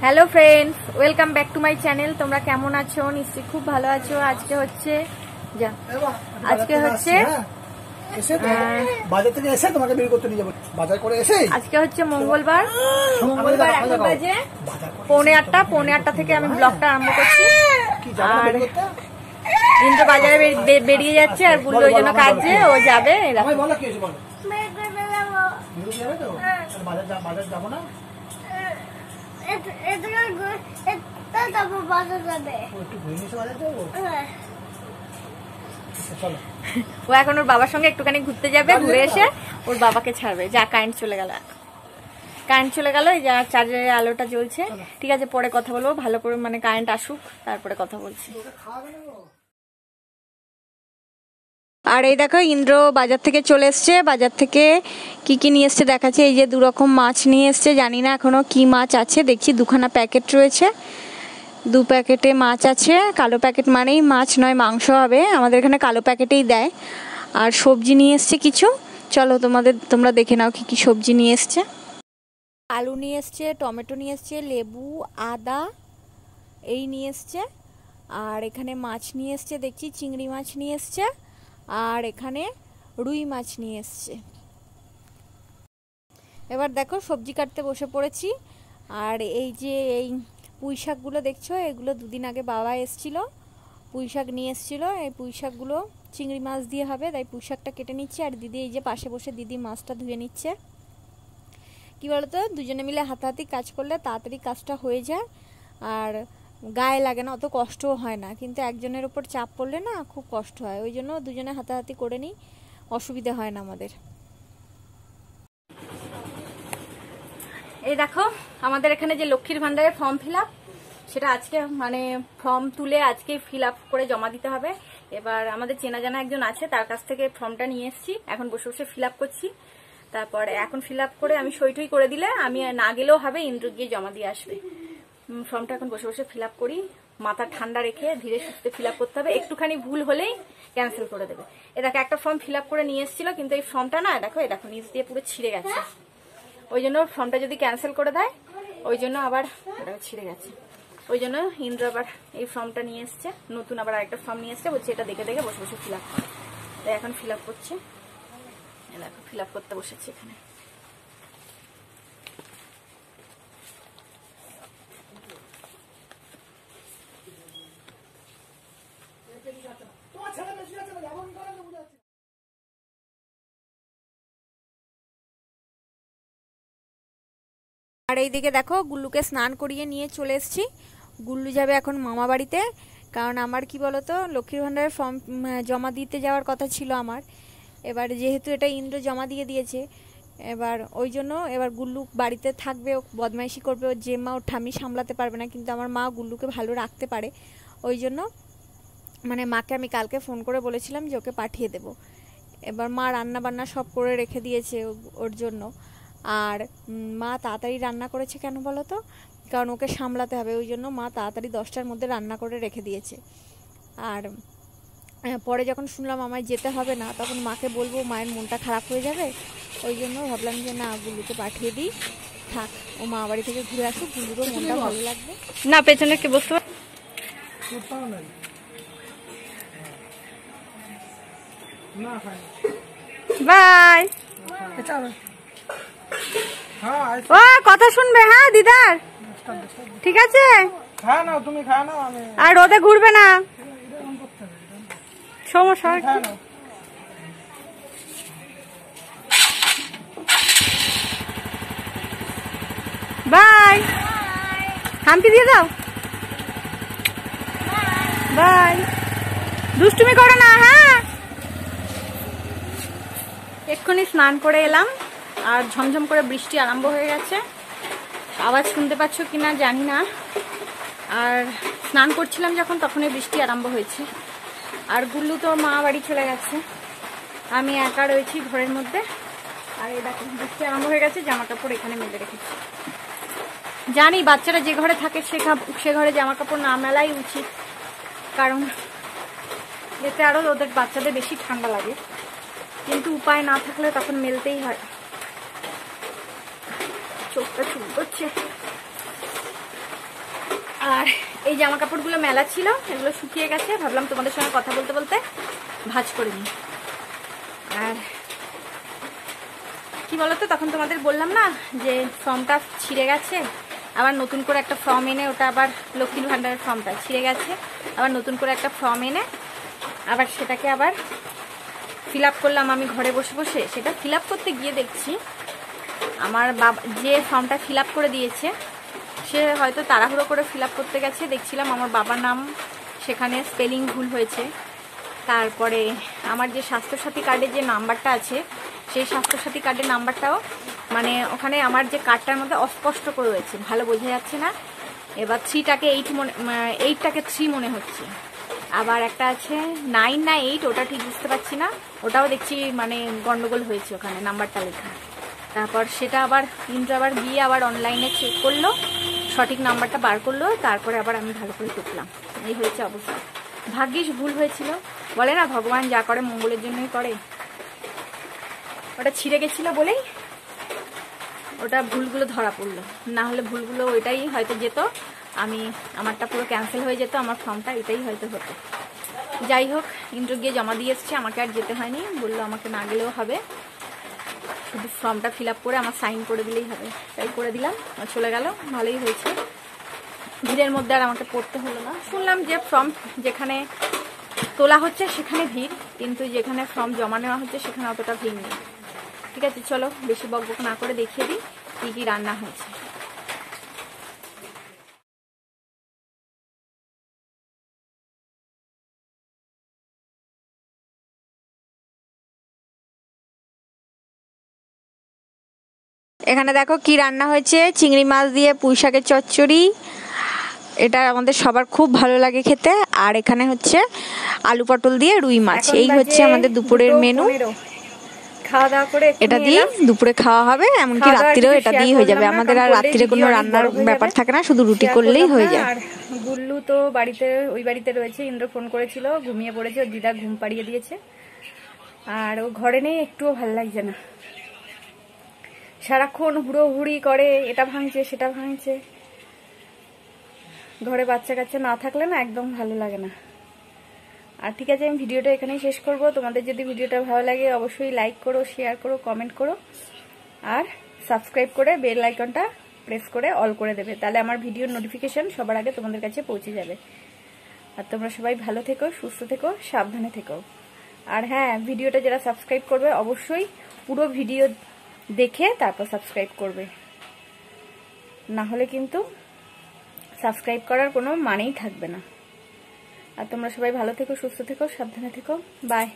Hello friends welcome back to my channel তোমরা কেমন আছো? নিশ্চয়ই খুব ভালো আছো। আজকে হচ্ছে যা। আজকে হচ্ছে হ্যাঁ। এসে তো- বাজার থেকে এসে তোমাকে বের করতে নিয়ে যাব। বাজার করে এসে আজকে হচ্ছে মঙ্গলবার। মঙ্গলবার এখন বাজে পৌনে আটটা। পৌনে আটটা থেকে আমি ব্লগটা আরম্ভ করছি। আর ইন্দ্র বাজারে বেরিয়ে যাচ্ছে আরগুলো ওই জন্য কাজে ও যাবে। বাজার যাব না? বাজার যাব। আচ্ছা, ও এখন ওর বাবার সঙ্গে একটুখানি ঘুরতে যাবে ঘুরে এসে ওর বাবাকে ছাড়বে। যা কারেন্ট চলে গেল কারেন্ট চলে গেল এই যা চার্জারের আলোটা জ্বলছে। ঠিক আছে পরে কথা বলব। ভালো করে মানে কারেন্ট আসুক তারপরে কথা বলছি। আর এই দেখো ইন্দ্র বাজার থেকে চলে এসছে। বাজার থেকে কি কি নিয়ে এসছে দেখাচ্ছে। এই যে দু রকম মাছ নিয়ে এসছে। জানি না এখনও কি মাছ আছে। দেখছি দুখানা প্যাকেট রয়েছে। দু প্যাকেটে মাছ আছে। কালো প্যাকেট মানেই মাছ, নয় মাংস হবে। আমাদের এখানে কালো প্যাকেটেই দেয়। আর সবজি নিয়ে এসছে কিছু। চলো তোমাদের, তোমরা দেখে নাও কি কি সবজি নিয়ে এসছে। আলু নিয়ে এসছে, টমেটো নিয়ে এসছে, লেবু, আদা, এই নিয়ে এসছে। আর এখানে মাছ নিয়ে এসছে। দেখছি চিংড়ি মাছ নিয়ে এসছে। আর এখানে রুই মাছ নিয়ে এসছে। এবার দেখো সবজি কাটতে বসে পড়েছি। আর এই যে এই পুঁই শাকগুলো দেখছ? এগুলো দুদিন আগে বাবা এসছিল। পুঁই শাক নিয়ে এসছিল। এই পুঁই শাকগুলো চিংড়ি মাছ দিয়ে হবে, তাই পুঁই শাকটা কেটে নিচ্ছে। আর দিদি এই যে পাশে বসে দিদি মাছটা ধুয়ে নিচ্ছে। কি বলতো? দুজনে মিলে হাতাহাতি কাজ করলে তাড়াতাড়ি কাজটা হয়ে যায়। আর গায়ে লাগে না, অত কষ্টও হয় না। কিন্তু একজনের ওপর চাপ পড়লে না খুব কষ্ট হয়। ওই জন্য দুজনে হাতাহাতি করে নিই, অসুবিধা হয় না আমাদের। এই দেখো, আমাদের এখানে যে লক্ষ্মীর ভান্ডারের ফর্ম ফিল সেটা আজকে মানে ফর্ম তুলে আজকে ফিল করে জমা দিতে হবে। এবার আমাদের চেনা জানা একজন আছে, তার কাছ থেকে ফর্মটা নিয়ে এসেছি। এখন বসে বসে ফিল করছি। তারপর এখন ফিল করে আমি সই টই করে দিলে আমি না গেলেও হবে ইন্দ্র গিয়ে জমা দিয়ে আসবে। ফর্মটা এখন বসে বসে ফিল করি। মাথা ঠান্ডা রেখে ধীরে সুস্থে ফিল করতে হবে। একটুখানি ভুল হলেই ক্যান্সেল করে দেবে। এ দেখো, একটা ফর্ম ফিল করে নিয়ে এসেছিল, কিন্তু এই ফর্মটা না দেখো এই দেখো, নিচ দিয়ে পুরো ছিঁড়ে গেছে। ওই জন্য ফর্মটা যদি ক্যান্সেল করে দেয়, ওই জন্য আবার ছিঁড়ে গেছে। ওই জন্য ইন্দ্র আবার এই ফর্মটা নিয়ে এসছে। নতুন আবার আরেকটা ফর্ম নিয়ে এসছে, বলছে এটা দেখে দেখে বসে বসে ফিল আপ তাই এখন ফিল আপ করছে। দেখো ফিল আপ করতে বসেছি এখানে। আর এইদিকে দেখো, গুল্লুকে স্নান করিয়ে নিয়ে চলে এসেছি। গুল্লু যাবে এখন মামা বাড়িতে। কারণ আমার কি বলতো, লক্ষ্মীর ভাণ্ডারের ফর্ম জমা দিতে যাওয়ার কথা ছিল আমার। এবার যেহেতু এটা ইন্দ্র জমা দিয়ে দিয়েছে, এবার ওই জন্য এবার গুল্লু বাড়িতে থাকবে, ও বদমাইশি করবে, ওর যে মা ওর ঠামি সামলাতে পারবে না। কিন্তু আমার মা গুল্লুকে ভালো রাখতে পারে। ওই জন্য মানে মাকে আমি কালকে ফোন করে বলেছিলাম যে ওকে পাঠিয়ে দেব। এবার মা রান্না বান্না সব করে রেখে দিয়েছে ও- ওর জন্য। আর মা তাড়াতাড়ি রান্না করেছে কেন বলো তো? কারণ ওকে সামলাতে হবে ওই জন্য মা তাড়াতাড়ি দশটার মধ্যে রান্না করে রেখে দিয়েছে। আর পরে যখন শুনলাম আমায় যেতে হবে না তখন মাকে বলব মায়ের মনটা খারাপ হয়ে যাবে। ওই জন্য ভাবলাম যে না গুল্লুকে পাঠিয়ে দিই। থাক ও মা বাড়ি থেকে ঘুরে আসুক গুল্লুরও মনটা ভালো লাগবে। না পেছনে কি বসতে কোথাও বাই। ও, কথা শুনবে হ্যাঁ দিদার? ঠিক আছে? আর রোদে ঘুরবে না? সমস্যা বাই। হাম্পি দিয়ে দাও। বাই। দুষ্টুমি করো না হ্যাঁ? এক্ষুনি স্নান করে এলাম, আর ঝমঝম করে বৃষ্টি আরম্ভ হয়ে গেছে। আওয়াজ শুনতে পাচ্ছ কিনা জানি না। আর স্নান করছিলাম যখন, তখনই বৃষ্টি আরম্ভ হয়েছে। আর গুল্লু তো মা বাড়ি চলে গেছে। আমি একা রয়েছি ঘরের মধ্যে। আর এই দেখো, বৃষ্টি আরম্ভ হয়ে গেছে জামা কাপড় এখানে মেলে রেখেছি। জানি বাচ্চারা যে ঘরে থাকে সে সে ঘরে জামা কাপড় না মেলাই উচিত। কারণ এতে আরও ওদের বাচ্চাদের বেশি ঠান্ডা লাগে। কিন্তু উপায় না থাকলে তখন মেলতেই হয়। চোখটা চুল করছে আর এই জামা কাপড়গুলো মেলা ছিল, এগুলো শুকিয়ে গেছে। ভাবলাম তোমাদের সঙ্গে কথা বলতে বলতে ভাজ করে নিই। আর কি বলতো, তখন তোমাদের বললাম না যে ফর্মটা ছিঁড়ে গেছে, আবার নতুন করে একটা ফর্ম এনে, ওটা আবার লক্ষ্মীর ভাণ্ডারের ফর্মটা ছিঁড়ে গেছে, আবার নতুন করে একটা ফর্ম এনে, আবার সেটাকে আবার ফিল আপ করলাম আমি ঘরে বসে বসে, সেটা ফিল আপ করতে গিয়ে দেখছি আমার বাবা, যে ফর্মটা ফিল আপ করে দিয়েছে, সে হয়তো তাড়াহুড়ো করে ফিল আপ করতে গেছে। দেখছিলাম আমার বাবার নাম, সেখানে স্পেলিং ভুল হয়েছে। তারপরে আমার যে স্বাস্থ্যসাথী কার্ডের যে নাম্বারটা আছে, সেই স্বাস্থ্যসাথী কার্ডের নাম্বারটাও মানে ওখানে আমার যে কার্ডটার মধ্যে অস্পষ্ট করে রয়েছে, ভালো বোঝা যাচ্ছে না। এবার থ্রিটাকে এইট মনে এইটটাকে থ্রি মনে হচ্ছে। আবার একটা আছে নাইন না এইট, ওটা ঠিক বুঝতে পারছি না। ওটাও দেখছি মানে গন্ডগোল হয়েছে ওখানে, নাম্বারটা লেখা। তারপর সেটা আবার ইন্দ্র আবার গিয়ে আবার অনলাইনে চেক করল, সঠিক নাম্বারটা বার করল, তারপরে আবার আমি ভালো করে টুকলাম এই হয়েছে অবস্থা। ভাগ্যিস ভুল হয়েছিল। বলে না, ভগবান যা করে মঙ্গলের জন্যই করে। ওটা ছিঁড়ে গেছিল বলেই ওটা ভুলগুলো ধরা পড়ল। না হলে ভুলগুলো ওইটাই হয়তো যেত। আমি, আমারটা পুরো ক্যান্সেল হয়ে যেত, আমার ফর্মটা এটাই হয়তো হতো। যাই হোক ইন্দ্র গিয়ে জমা দিয়ে এসছে, আমাকে আর যেতে হয়নি। বলল আমাকে না গেলেও হবে। শুধু ফর্মটা ফিল করে আমার সাইন করে দিলেই হবে। তাই করে দিলাম, চলে গেল, ভালোই হয়েছে। ভিড়ের মধ্যে আর আমাকে পড়তে হলো না। শুনলাম যে ফর্ম যেখানে তোলা হচ্ছে সেখানে ভিড়, কিন্তু যেখানে ফর্ম জমা নেওয়া হচ্ছে সেখানে অতটা ভিড় নেই। ঠিক আছে, চলো, বেশি বকবক না করে দেখিয়ে দিই, কী কী রান্না হয়েছে। এখানে দেখো কি রান্না হয়েছে? চিংড়ি মাছ দিয়ে পুঁই শাকের চচ্চড়ি। এটা আমাদের সবার খুব ভালো লাগে খেতে। আর এখানে হচ্ছে আলু পটল দিয়ে রুই মাছ। এই হচ্ছে আমাদের দুপুরের মেনু। খাওয়া দাওয়া করে এটা দিয়ে দুপুরে খাওয়া হবে এমনকি রাত্রিরেও এটা দিয়ে হয়ে যাবে। আমাদের আর রাত্রিরে কোনো রান্নার ব্যাপার থাকে না শুধু রুটি করলেই হয়ে যায়। গুল্লু তো বাড়িতে ওই বাড়িতে রয়েছে ইন্দ্র ফোন করেছিল ঘুমিয়ে পড়েছে ওর দিদা ঘুম পাড়িয়ে দিয়েছে। আর ও ঘরে নেই একটুও ভালো লাগছে না। সারাক্ষণ হুড়ো হুড়ি করে, এটা ভাঙছে, সেটা ভাঙছে। ঘরে বাচ্চা কাচ্চা না থাকলে না একদম ভালো লাগে না। আর ঠিক আছে, আমি ভিডিওটা এখানেই শেষ করব। তোমাদের যদি ভিডিওটা ভালো লাগে, অবশ্যই লাইক করো শেয়ার করো কমেন্ট করো। আর সাবস্ক্রাইব করে বেল আইকনটা প্রেস করে অল করে দেবে। তাহলে আমার ভিডিওর নোটিফিকেশান সবার আগে তোমাদের কাছে পৌঁছে যাবে। আর তোমরা সবাই ভালো থেকো, সুস্থ থেকো, সাবধানে থেকো। আর হ্যাঁ ভিডিওটা যারা সাবস্ক্রাইব করবে, অবশ্যই পুরো ভিডিও দেখে তারপর সাবস্ক্রাইব করবে। না হলে কিন্তু সাবস্ক্রাইব করার কোনো মানেই থাকবে না। আর তোমরা সবাই ভালো থেকো, সুস্থ থেকো, সাবধানে থেকো। বাই